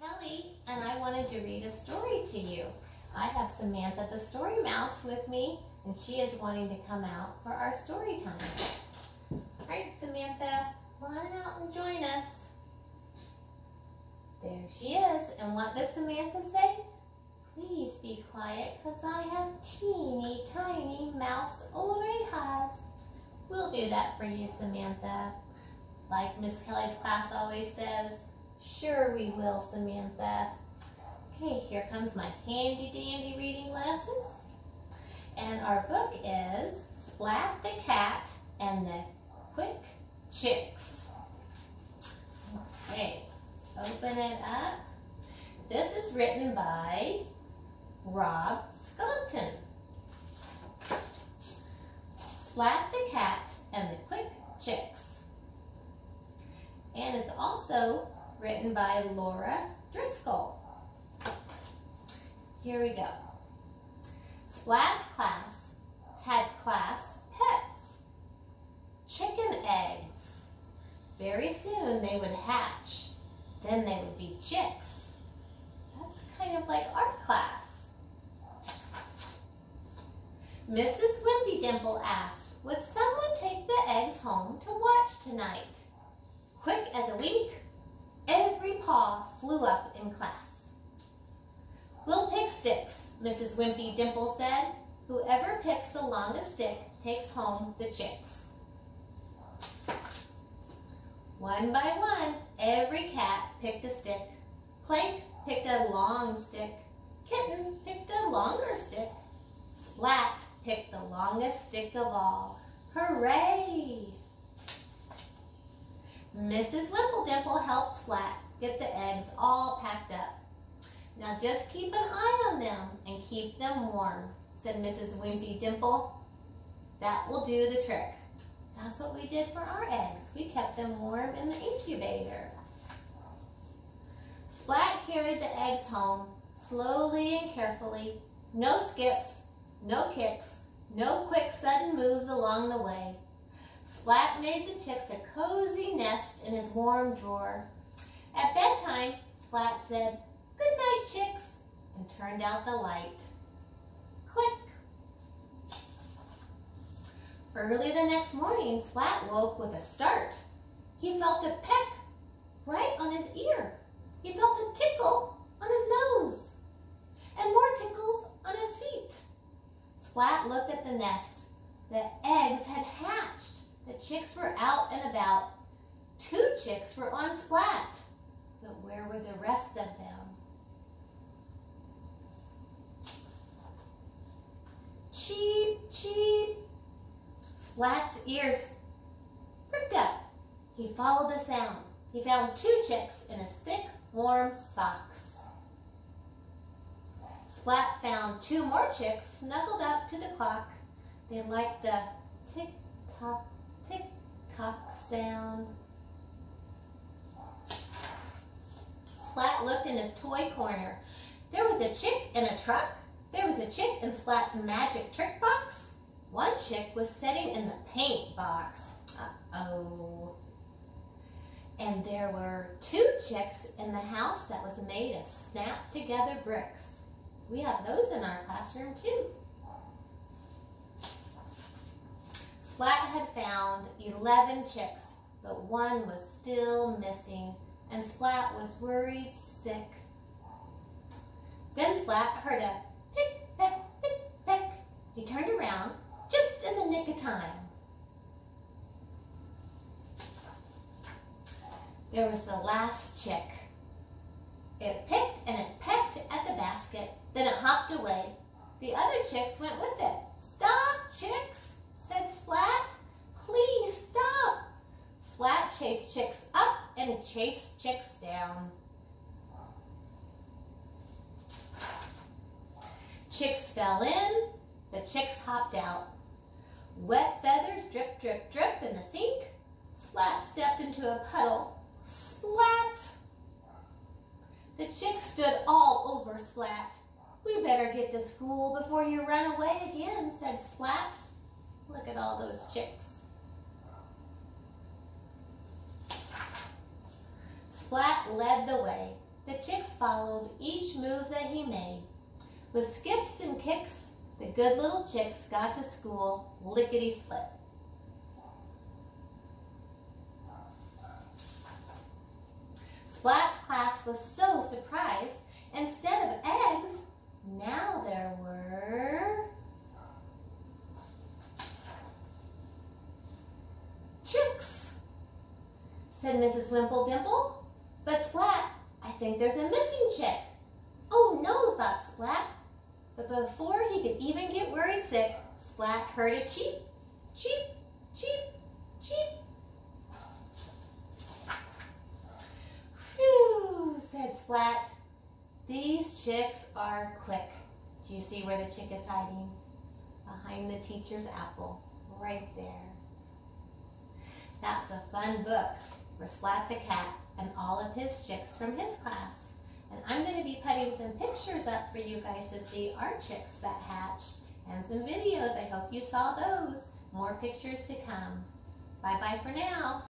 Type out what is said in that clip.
Kelly, and I wanted to read a story to you. I have Samantha the Story Mouse with me, and she is wanting to come out for our story time. All right, Samantha, come on out and join us. There she is. And what does Samantha say? Please be quiet, because I have teeny tiny mouse orejas. We'll do that for you, Samantha. Like Miss Kelly's class always says, sure we will, Samantha. Okay, here comes my handy dandy reading glasses. And our book is Splat the Cat and the Quick Chicks. Okay, open it up. This is written by Rob Scotton. Splat the Cat and the Quick Chicks. And it's also written by Laura Driscoll. Here we go. Splat's class had class pets, chicken eggs. Very soon they would hatch. Then they would be chicks. That's kind of like our class. Mrs. Wimpydimple asked, would someone take the eggs home to watch tonight? Quick as a wink, every paw flew up in class. We'll pick sticks, Mrs. Wimpydimple said. Whoever picks the longest stick takes home the chicks. One by one, every cat picked a stick. Plank picked a long stick. Kitten picked a longer stick. Splat picked the longest stick of all. Hooray! Mrs. Wimpledimple helped Splat get the eggs all packed up. Now just keep an eye on them and keep them warm, said Mrs. Wimpydimple. That will do the trick. That's what we did for our eggs. We kept them warm in the incubator. Splat carried the eggs home slowly and carefully. No skips, no kicks, no quick sudden moves along the way. Splat made the chicks a cozy nest in his warm drawer. At bedtime, Splat said, Good night, chicks, and turned out the light. Click. Early the next morning, Splat woke with a start. He felt a peck right on his ear. He felt a tickle on his nose and more tickles on his feet. Splat looked at the nest. The eggs chicks were out and about. Two chicks were on Splat, but where were the rest of them? Cheep, cheep. Splat's ears pricked up. He followed the sound. He found two chicks in his thick, warm socks. Splat found two more chicks snuggled up to the clock. They liked the tick-tock, tick-tock sound. Splat looked in his toy corner. There was a chick in a truck. There was a chick in Splat's magic trick box. One chick was sitting in the paint box. Uh-oh. And there were two chicks in the house that was made of snap together bricks. We have those in our classroom too. Splat had found 11 chicks, but one was still missing, and Splat was worried sick. Then Splat heard a pick, peck, pick, peck. He turned around just in the nick of time. There was the last chick. It picked and it pecked at the basket, then it hopped away. The other chicks went with it. Stop, chicks, said Splat. Please stop. Chased chicks up and chase chicks down. Chicks fell in, the chicks hopped out. Wet feathers drip, drip, drip in the sink. Splat stepped into a puddle. Splat! The chicks stood all over Splat. We better get to school before you run away again, said Splat. Look at all those chicks. Splat led the way. the chicks followed each move that he made. With skips and kicks, the good little chicks got to school lickety-split. Splat's class was so surprised. Instead of eggs, now there were chicks, said Mrs. Wimple Dimple. But Splat, I think there's a missing chick. Oh no, thought Splat. But before he could even get worried sick, Splat heard a cheep, cheep, cheep, cheep. Phew, said Splat. These chicks are quick. Do you see where the chick is hiding? Behind the teacher's apple, right there. That's a fun book for Splat the cat and all of his chicks from his class. And I'm going to be putting some pictures up for you guys to see our chicks that hatched and some videos. I hope you saw those. More pictures to come. Bye-bye for now.